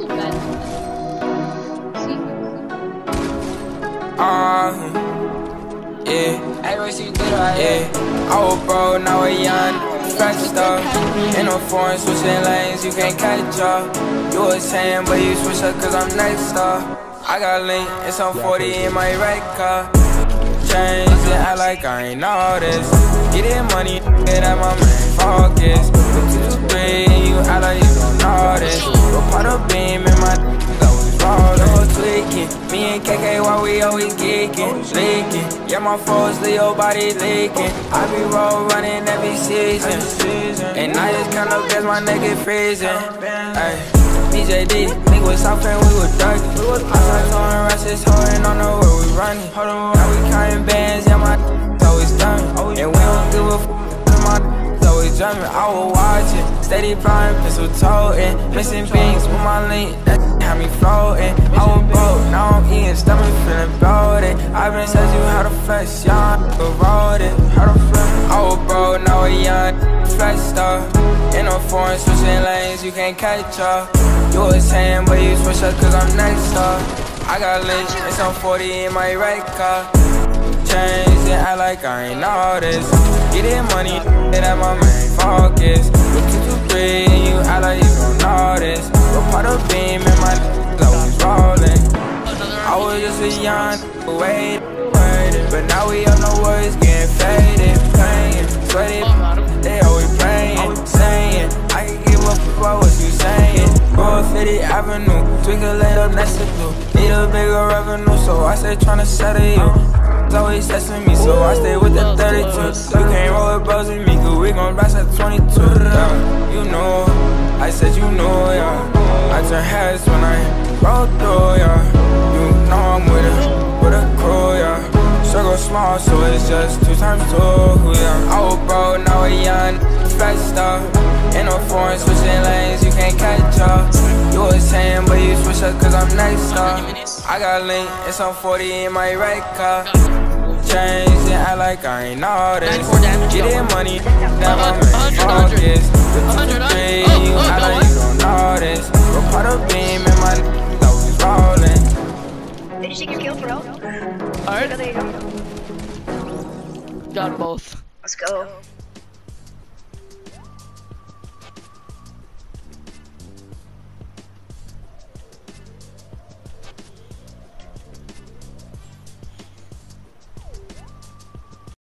so bad. See? Uh, yeah, yeah. I was broke, now we young, scratched up. In a foreign, switching lanes, you can't catch up. You was saying, but you switch up cause I'm next up. I got link, it's on 40 in my red car. Change it, act like I ain't know this. Get it money, get at my main focus. Put two to three, and you act like we always geeking, leaking. Yeah, my foes, Leo body leaking. I be roll running every season. And I just count up as my nigga freezing. Ay. BJD, nigga was South and we was dirty. Outside throwing rushes, holding on the where we running. Now we counting bands, yeah, my always done. And we don't give a f, my always jumping. I was watching, steady flying, pistol toting. Missing beans with my link, that had me floating. I was young, flexed up. In a foreign, switching lanes, you can't catch up. You was saying, but you switch up cause I'm next up. I got lit, it's on 40 in my right car. Change it, act like I ain't know this. Get it money, that my main focus. Look two to three, and you act like you don't know this. Go part of beam and my always rolling. I was just a young wait, waiting, but now we on Avenue, twinkle laid up next to you. Need a bigger revenue, so I stay tryna settle you. It's always testing me, so I stay with the 32. You can't roll with bros with me, cause we gon' blast at 22. Yeah, you know, I said you know, yeah. I turn heads when I roll through, yeah. You know I'm with a, with a crew, yeah. Circle small, so it's just two times two, yeah. Oh, I was broke, now we young, flexed up. In a foreign, switching lanes, you can't catch I got link, it's on 40 in my right car. Change it, act like I ain't know this. 94 damage, Get yo. it money, that my main 100, 100. focus. The two 100, to three, you act like you don't know this. Go pot a beam in my always rolling. Did you take your kill for real? Oh, Alright, there you go. got both. Let's go.